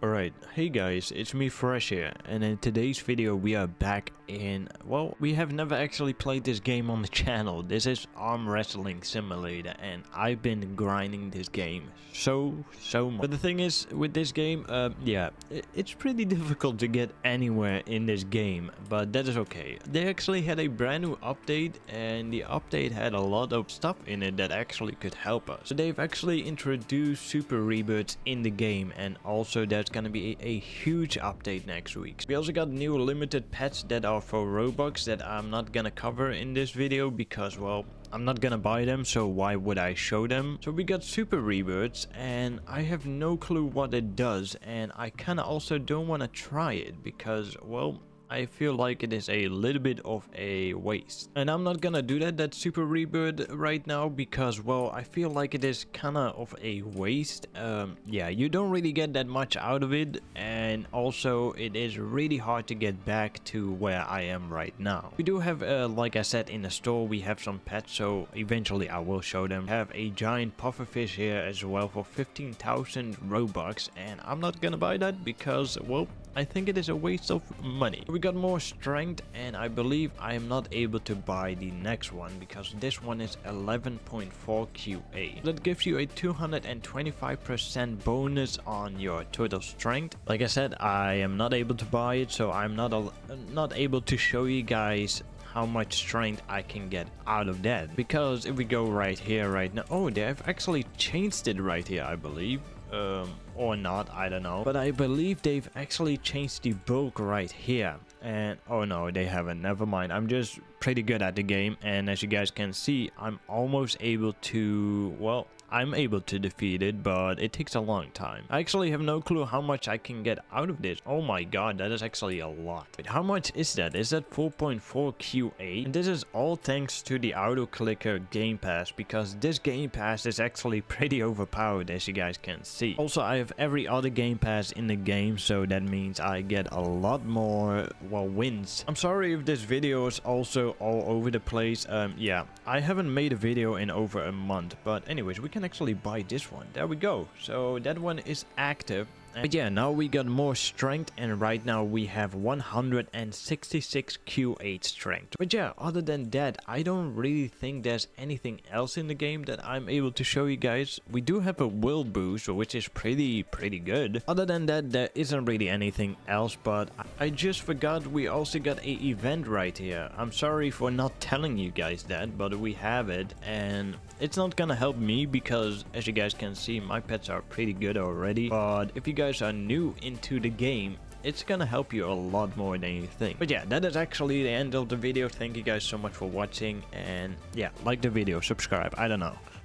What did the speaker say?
Alright, hey guys, it's me Frash here, and in today's video we are back in, well, we have never actually played this game on the channel. This is Arm Wrestling Simulator, and I've been grinding this game so, so much. But the thing is, with this game, uh, yeah, it's pretty difficult to get anywhere in this game, but that is okay. They actually had a brand new update, and the update had a lot of stuff in it that actually could help us. So they've actually introduced super rebirths in the game, and also there's there's gonna be a, huge update next week. We also got new limited pets that are for Robux that I'm not gonna cover in this video because, well, I'm not gonna buy them, so why would I show them? So we got Super Rebirths, and I have no clue what it does, and I kinda also don't wanna try it, because, well, I feel like it is a little bit of a waste. And I'm not gonna do that, that super rebirth right now because, well, I feel like it is kinda of a waste. Um, yeah, you don't really get that much out of it and also it is really hard to get back to where I am right now. We do have, uh, like I said, in the store we have some pets, so eventually I will show them. Have a giant pufferfish here as well for 15,000 Robux and I'm not gonna buy that because, well, I think it is a waste of money. We got more strength and I believe I am not able to buy the next one because this one is 11.4 QA. That gives you a 225% bonus on your total strength. Like I said, I am not able to buy it so I'm not, not able to show you guys how much strength I can get out of that. Because if we go right here right now, oh, they have actually changed it right here, I believe um, or not, I don't know. But I believe they've actually changed the bulk right here. And, oh no, they haven't, never mind. I'm just pretty good at the game. And as you guys can see, I'm almost able to, well, I'm able to defeat it, but it takes a long time. I actually have no clue how much I can get out of this. Oh my god, that is actually a lot. Wait, how much is that? Is that 4.4 QA? And this is all thanks to the auto clicker game pass, because this game pass is actually pretty overpowered as you guys can see. Also, I have every other game pass in the game, so that means I get a lot more, well, wins. I'm sorry if this video is also all over the place. Um, yeah, I haven't made a video in over a month, but anyways, we can can actually buy this one. There we go. So that one is active but yeah, now we got more strength and right now we have 166 QA strength. But yeah, other than that, I don't really think there's anything else in the game that I'm able to show you guys. We do have a will boost, which is pretty, pretty good. Other than that, there isn't really anything else, but I just forgot we also got a event right here. I'm sorry for not telling you guys that, but we have it and it's not gonna help me because as you guys can see, my pets are pretty good already. But if you guys are new into the game, it's gonna help you a lot more than you think. But yeah, that is actually the end of the video. Thank you guys so much for watching and yeah, like the video, subscribe, I don't know.